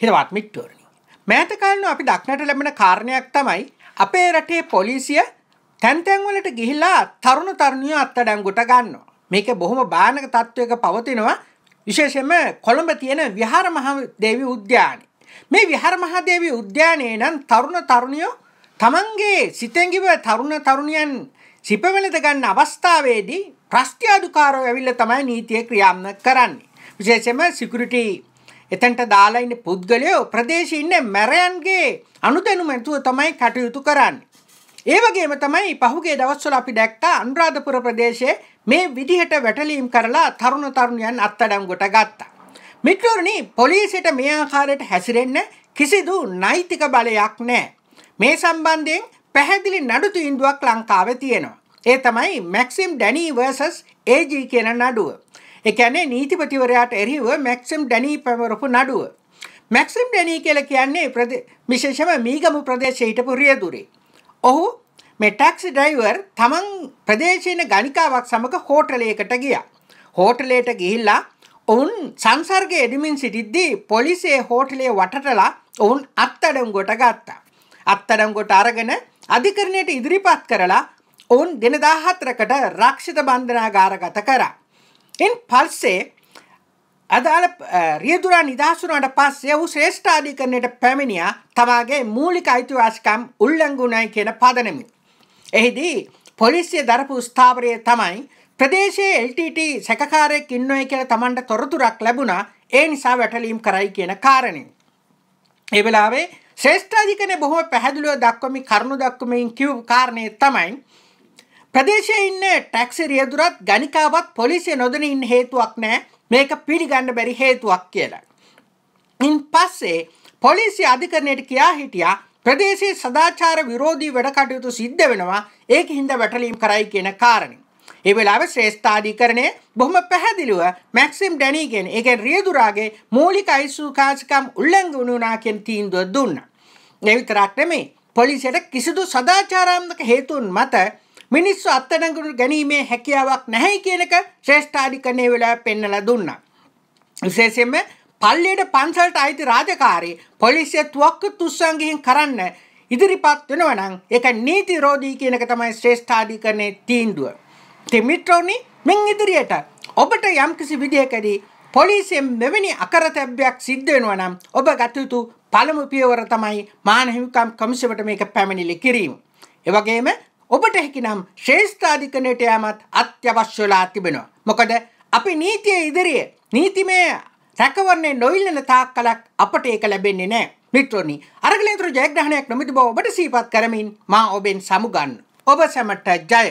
හිතවත් මිට්ටෝරණි. මෑත කාලන අපි දක්නට ලැබෙන කාරණයක් තමයි අපේ රටේ පොලිසිය තැන් තැන්වලට ගිහිලා තරුණ තරුණියෝ අත්අඩංගුවට ගන්නවා. මේක බොහොම භයානක තත්වයක පවතිනවා. විශේෂයෙන්ම කොළඹ තියෙන විහාර මහදේවි උද්‍යානය. මේ විහාර මහදේවි උද්‍යානයේ නම් තරුණ තරුණියෝ තමන්ගේ සිතැඟිව තරුණ තරුණියන් සිපවලද ගන්න අවස්ථාවේදී ප්‍රස්ත්‍යාදුකාරෝ ඇවිල්ලා තමයි නීතිය ක්‍රියාත්මක කරන්නේ. විශේෂයෙන්ම සිකියුරිටි එතනට දාලා ඉන්න පුද්ගලයෝ ප්‍රදේශයේ ඉන්න මැරයන්ගේ අනුදැනුම ඇතුව තමයි කටයුතු කරන්නේ. ඒ වගේම තමයි පහුගිය දවස්වල අපි දැක්කා අනුරාධපුර ප්‍රදේශයේ මේ විදිහට වැටලීම් කරලා තරුණ තරුණියන් අත්අඩංගුවට ගත්තා. මිත්‍රෝනි පොලිසියට මේ ආකාරයට හැසිරෙන්න කිසිදු නෛතික බලයක් නැහැ. මේ සම්බන්ධයෙන් පැහැදිලි නඩු තීන්දුවක් ලංකාවේ තියෙනවා. ඒ තමයි මැක්සිම් ඩැනී වර්සස් AG කියන නඩුව. ඒ කියන්නේ නීතිපතිවරයාට එරෙහිව මැක්සිම් ඩැනී පැවරපු නඩුව. මැක්සිම් ඩැනී කියලා කියන්නේ විශේෂම මීගමු ප්‍රදේශයේ හිටපු රියදුරේ. ඔහු මේ ටැක්සි ඩ්‍රයිවර් තමන් ප්‍රදේශයේ ගණිකාවක් සමග හෝටලයකට ගියා. හෝටලයට ගිහිල්ලා ඔවුන් සංසර්ගයේ එදමින් සිටිද්දී පොලිසිය හෝටලයේ වටටලා ඔවුන් අත්අඩංගුවට ගත්තා. අත්අඩංගුවට අරගෙන අධිකරණයට ඉදිරිපත් කරලා ඔවුන් දින 14කට රක්ෂිත බන්ධනාගාරගත කරා. ඉන් පස්සේ අදාළ රියදුරා නිදහස් වුණාට පස්සේ ඔහු ශ්‍රේෂ්ඨාධිකරණයට පැමිණියා තමාගේ මූලික අයිතිවාසිකම් උල්ලංඝනයි කියන පදනමින්. එහිදී පොලිසිය දරපු ස්ථාවරය තමයි ප්‍රදේශයේ LTT සැකකාරයෙක් ඉන්නොයි කියලා Tamanට තොරතුරක් ලැබුණා ඒ නිසා වැටලීම් කරයි කියන කාරණේ. ඒ වෙලාවේ ශ්‍රේෂ්ඨාධිකරණය බොහොම පැහැදිලිව දක්වමින් කරුණු දක්වමින් කිව් කාරණේ තමයි ප්‍රදේශයේ ඉන්න ටැක්සි රියදුරත් ගණිකාවත් පොලිසිය නොදැන ඉන්න හේතුවක් නැහැ මේක පිළිගන්න බැරි හේතුවක් කියලා. ඉන් පස්සේ පොලිසිය අධිකරණයට කියා හිටියා ප්‍රදේශයේ සදාචාර විරෝධී වැඩ කටයුතු සිද්ධ වෙනවා ඒක හින්දා වැටලීම් කරයි කියන කාරණේ. ඒ වෙලාවේ ශ්‍රේෂ්ඨාධිකරණය බොහොම පැහැදිලිව මැක්සිම් ඩැනීගෙන් ඒ කියන්නේ රියදුරාගේ මූලික අයිසුකාසිකම් උල්ලංඝනය වුණා කියන තීන්දුව දුන්නා. ඒ විතරක් නෙමෙයි පොලිසියට කිසිදු සදාචාරාත්මක හේතුන් මත මිනිස්සු අත්අඩංගුවට ගැනීමේ හැකියාවක් නැහැ කියන එක ශ්‍රේෂ්ඨාධිකරණයේ වෙලාව පෙන්වලා දුන්නා. විශේෂයෙන්ම පල්ලියට පන්සලට අයිති රාජකාරී පොලිසිය තුවක්කු තුස්සන් ගිහින් කරන්න ඉදිරිපත් වෙනවා නම් ඒක නීති විරෝධී කියන එක තමයි ශ්‍රේෂ්ඨාධිකරණයේ තීන්දුව. ඉතින් මිත්‍රෝනි මින් ඉදිරියට ඔබට යම්කිසි විදියකදී පොලිසියෙන් මෙවැනි අකරතැබ්බයක් සිද්ධ වෙනවා නම් ඔබ ගත යුතු පළමු පියවර තමයි මානව හිමිකම් කමිෂුවට මේක පැමිණිලි කිරීම. ඒ වගේම ඔබට හැකිනම් ශ්‍රේෂ්ඨාධිකරණයට යාමත් අත්‍යවශ්‍ය වෙලා තිබෙනවා. මොකද අපි නීතිය ඉදිරියේ නීතිමය රැකවරණය නොඉල්ලන තාක් කලක් අපට ඒක ලැබෙන්නේ නැහැ. මිත්‍රෝනි අරගලේතර ජයග්‍රහණයක් නොමිති බව ඔබට සිහිපත් කරමින් මා ඔබෙන් සමුගන්න. ඔබ සැමට ජය